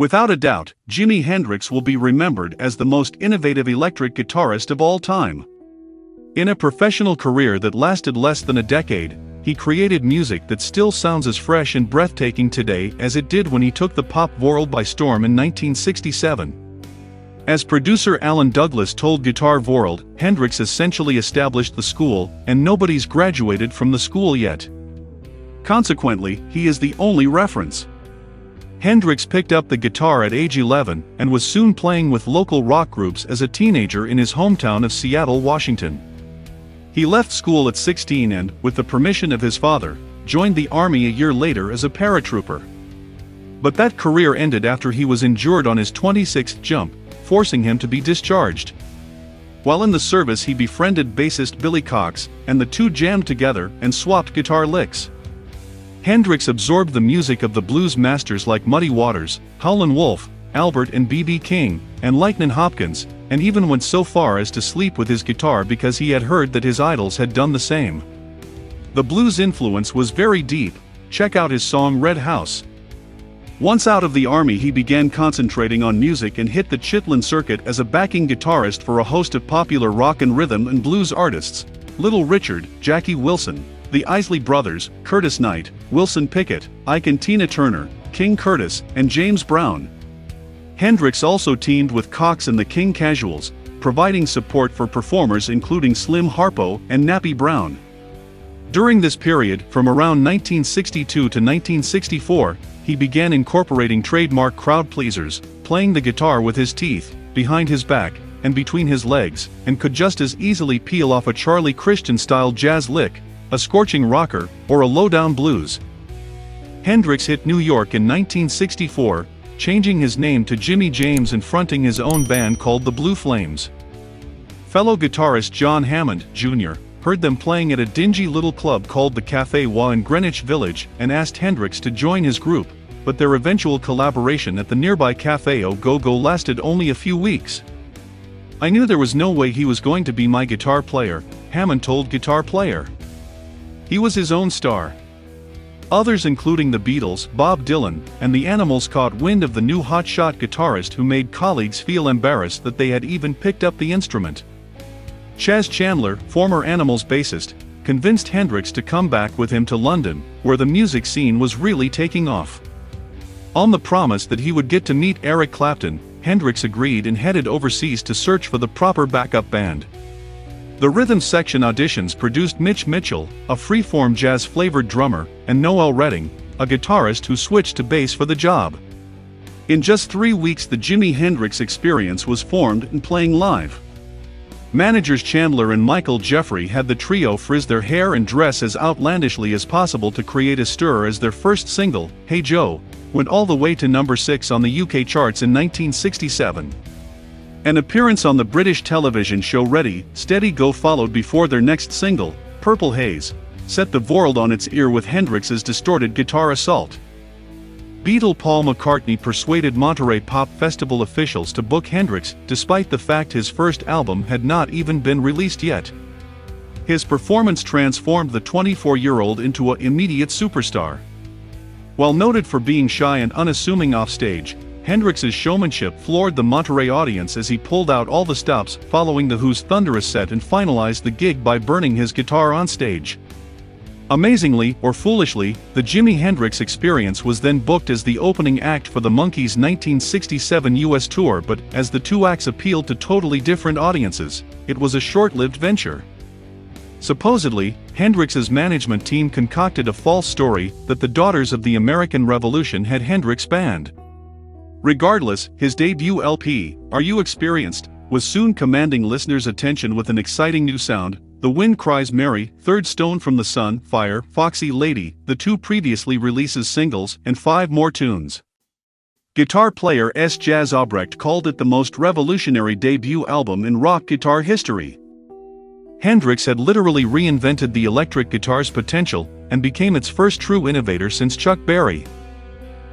Without a doubt, Jimi Hendrix will be remembered as the most innovative electric guitarist of all time. In a professional career that lasted less than a decade, he created music that still sounds as fresh and breathtaking today as it did when he took the pop world by storm in 1967. As producer Alan Douglas told Guitar World, Hendrix essentially established the school, and nobody's graduated from the school yet. Consequently, he is the only reference. Hendrix picked up the guitar at age 11 and was soon playing with local rock groups as a teenager in his hometown of Seattle, Washington. He left school at 16 and, with the permission of his father, joined the army a year later as a paratrooper. But that career ended after he was injured on his 26th jump, forcing him to be discharged. While in the service he befriended bassist Billy Cox, and the two jammed together and swapped guitar licks. Hendrix absorbed the music of the blues masters like Muddy Waters, Howlin' Wolf, Albert and B.B. King, and Lightnin' Hopkins, and even went so far as to sleep with his guitar because he had heard that his idols had done the same. The blues influence was very deep, check out his song Red House, once out of the army he began concentrating on music and hit the Chitlin circuit as a backing guitarist for a host of popular rock and rhythm and blues artists, Little Richard, Jackie Wilson, the Isley Brothers, Curtis Knight, Wilson Pickett, Ike and Tina Turner, King Curtis, and James Brown. Hendrix also teamed with Cox and the King Casuals, providing support for performers including Slim Harpo and Nappy Brown. During this period, from around 1962 to 1964, he began incorporating trademark crowd pleasers, playing the guitar with his teeth, behind his back, and between his legs, and could just as easily peel off a Charlie Christian-style jazz lick, a scorching rocker, or a low-down blues. Hendrix hit New York in 1964, changing his name to Jimmy James and fronting his own band called the Blue Flames. Fellow guitarist John Hammond, Jr., heard them playing at a dingy little club called the Café Wha in Greenwich Village and asked Hendrix to join his group, but their eventual collaboration at the nearby Café Au Go Go lasted only a few weeks. I knew there was no way he was going to be my guitar player, Hammond told Guitar Player. He was his own star. Others including the Beatles, Bob Dylan, and the Animals caught wind of the new hotshot guitarist who made colleagues feel embarrassed that they had even picked up the instrument. Chas Chandler, former Animals bassist, convinced Hendrix to come back with him to London, where the music scene was really taking off. On the promise that he would get to meet Eric Clapton, Hendrix agreed and headed overseas to search for the proper backup band. The rhythm section auditions produced Mitch Mitchell, a freeform jazz-flavored drummer, and Noel Redding, a guitarist who switched to bass for the job. In just three weeks the Jimi Hendrix experience was formed and playing live. Managers Chandler and Michael Jeffery had the trio frizz their hair and dress as outlandishly as possible to create a stir as their first single, Hey Joe, went all the way to number 6 on the UK charts in 1967. An appearance on the British television show Ready, Steady Go followed before their next single, Purple Haze, set the world on its ear with Hendrix's distorted guitar assault. Beatle Paul McCartney persuaded Monterey Pop Festival officials to book Hendrix despite the fact his first album had not even been released yet. His performance transformed the 24-year-old into an immediate superstar. While noted for being shy and unassuming offstage, Hendrix's showmanship floored the Monterey audience as he pulled out all the stops following the Who's thunderous set and finalized the gig by burning his guitar on stage. Amazingly, or foolishly, the Jimi Hendrix Experience was then booked as the opening act for the Monkees' 1967 US tour but, as the two acts appealed to totally different audiences, it was a short-lived venture. Supposedly, Hendrix's management team concocted a false story that the Daughters of the American Revolution had Hendrix banned. Regardless, his debut LP, Are You Experienced, was soon commanding listeners' attention with an exciting new sound, the Wind Cries Mary, Third Stone from the Sun, Fire, Foxy Lady, the two previously releases singles, and five more tunes. Guitar player S. Jas Obrecht called it the most revolutionary debut album in rock guitar history. Hendrix had literally reinvented the electric guitar's potential and became its first true innovator since Chuck Berry.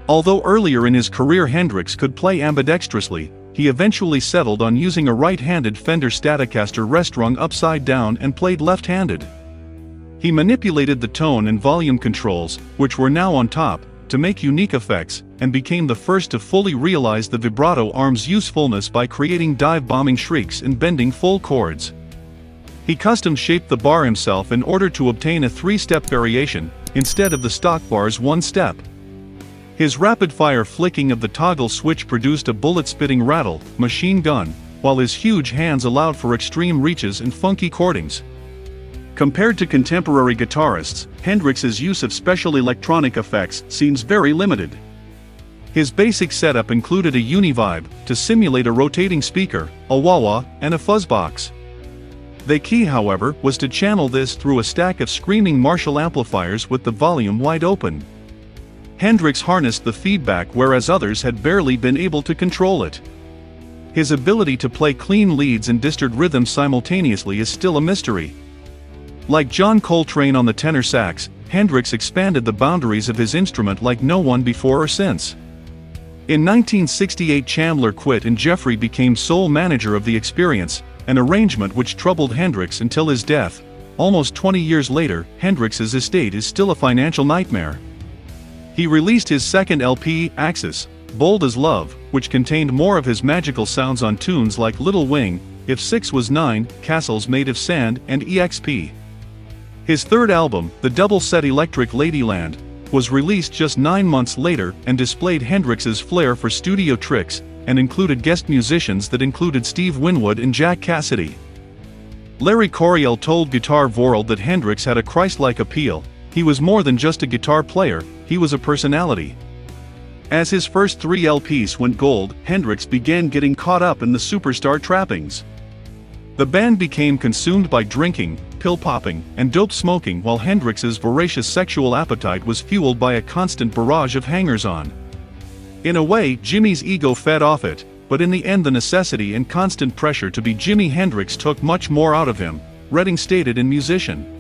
Although earlier in his career Hendrix could play ambidextrously, he eventually settled on using a right-handed Fender Stratocaster restrung upside down and played left-handed. He manipulated the tone and volume controls, which were now on top, to make unique effects, and became the first to fully realize the vibrato arm's usefulness by creating dive-bombing shrieks and bending full chords. He custom-shaped the bar himself in order to obtain a three-step variation, instead of the stock bar's one step. His rapid-fire flicking of the toggle switch produced a bullet-spitting rattle, machine gun, while his huge hands allowed for extreme reaches and funky chordings. Compared to contemporary guitarists, Hendrix's use of special electronic effects seems very limited. His basic setup included a Univibe, to simulate a rotating speaker, a wah-wah, and a fuzzbox. The key however was to channel this through a stack of screaming Marshall amplifiers with the volume wide open. Hendrix harnessed the feedback whereas others had barely been able to control it. His ability to play clean leads and distorted rhythms simultaneously is still a mystery. Like John Coltrane on the tenor sax, Hendrix expanded the boundaries of his instrument like no one before or since. In 1968 Chandler quit and Jeffery became sole manager of the experience, an arrangement which troubled Hendrix until his death. Almost 20 years later, Hendrix's estate is still a financial nightmare. He released his second LP, Axis, Bold as Love, which contained more of his magical sounds on tunes like Little Wing, If Six Was Nine, Castles Made of Sand, and EXP. His third album, the double-set Electric Ladyland, was released just nine months later and displayed Hendrix's flair for studio tricks, and included guest musicians that included Steve Winwood and Jack Casady. Larry Coryell told Guitar World that Hendrix had a Christ-like appeal, he was more than just a guitar player, he was a personality. As his first three LPs went gold, Hendrix began getting caught up in the superstar trappings. The band became consumed by drinking, pill popping, and dope smoking while Hendrix's voracious sexual appetite was fueled by a constant barrage of hangers-on. In a way, Jimmy's ego fed off it, but in the end the necessity and constant pressure to be Jimi Hendrix took much more out of him, Redding stated in Musician.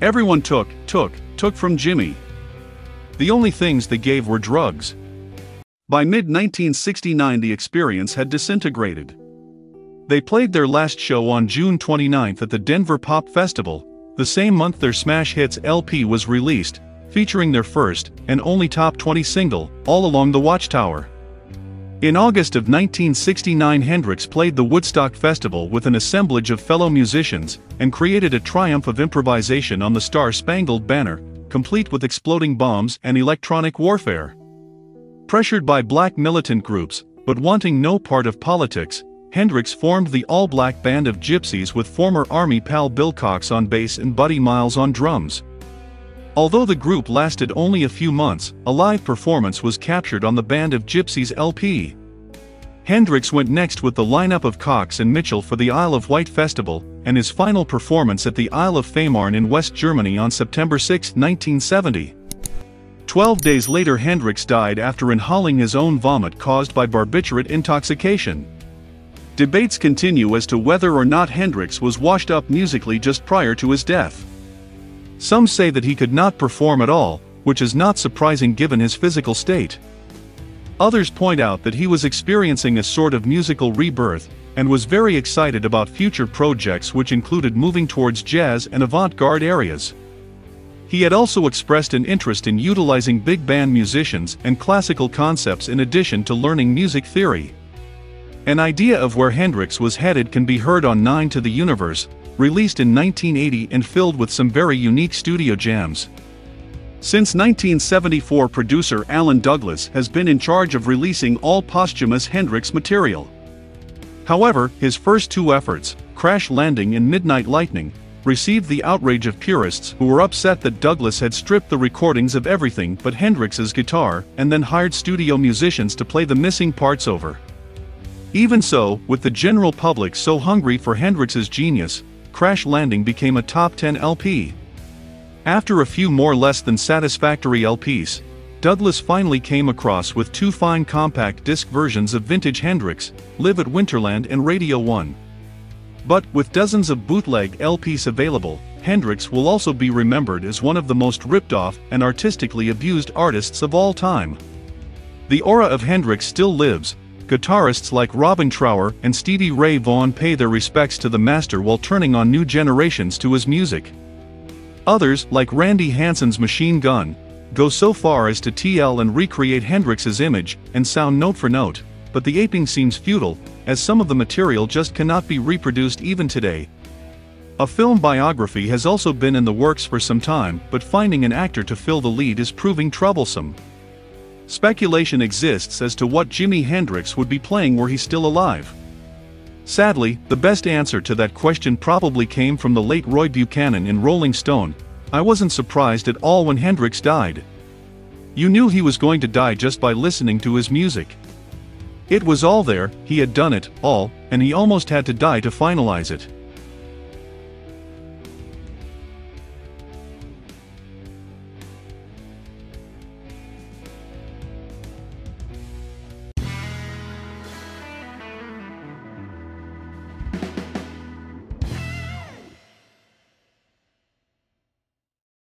Everyone took, took, took from Jimmy. The only things they gave were drugs. By mid-1969 the experience had disintegrated. They played their last show on June 29 at the Denver Pop Festival, the same month their Smash Hits LP was released, featuring their first and only top 20 single, All Along the Watchtower. In August of 1969 Hendrix played the Woodstock Festival with an assemblage of fellow musicians and created a triumph of improvisation on the Star-Spangled Banner, complete with exploding bombs and electronic warfare. Pressured by black militant groups, but wanting no part of politics, Hendrix formed the all-black Band of Gypsys with former Army pal Bill Cox on bass and Buddy Miles on drums. Although the group lasted only a few months, a live performance was captured on the Band of Gypsys LP. Hendrix went next with the lineup of Cox and Mitchell for the Isle of Wight Festival, and his final performance at the Isle of Fehmarn in West Germany on September 6, 1970. Twelve days later Hendrix died after inhaling his own vomit caused by barbiturate intoxication. Debates continue as to whether or not Hendrix was washed up musically just prior to his death. Some say that he could not perform at all, which is not surprising given his physical state. Others point out that he was experiencing a sort of musical rebirth, and was very excited about future projects which included moving towards jazz and avant-garde areas. He had also expressed an interest in utilizing big band musicians and classical concepts in addition to learning music theory. An idea of where Hendrix was headed can be heard on 9 to the Universe, released in 1980 and filled with some very unique studio jams. Since 1974 producer Alan Douglas has been in charge of releasing all posthumous Hendrix material. However, his first two efforts, Crash Landing and Midnight Lightning, received the outrage of purists who were upset that Douglas had stripped the recordings of everything but Hendrix's guitar and then hired studio musicians to play the missing parts over. Even so, with the general public so hungry for Hendrix's genius, Crash Landing became a top 10 LP. After a few more less than satisfactory LPs, Douglas finally came across with two fine compact disc versions of vintage Hendrix, Live at Winterland and Radio 1. But, with dozens of bootleg LPs available, Hendrix will also be remembered as one of the most ripped off and artistically abused artists of all time. The aura of Hendrix still lives, guitarists like Robin Trower and Stevie Ray Vaughan pay their respects to the master while turning on new generations to his music. Others, like Randy Hansen's Machine Gun, go so far as to TL and recreate Hendrix's image and sound note for note, but the aping seems futile, as some of the material just cannot be reproduced even today. A film biography has also been in the works for some time, but finding an actor to fill the lead is proving troublesome. Speculation exists as to what Jimi Hendrix would be playing were he still alive. Sadly, the best answer to that question probably came from the late Roy Buchanan in Rolling Stone, I wasn't surprised at all when Hendrix died. You knew he was going to die just by listening to his music. It was all there, he had done it, all, and he almost had to die to finalize it.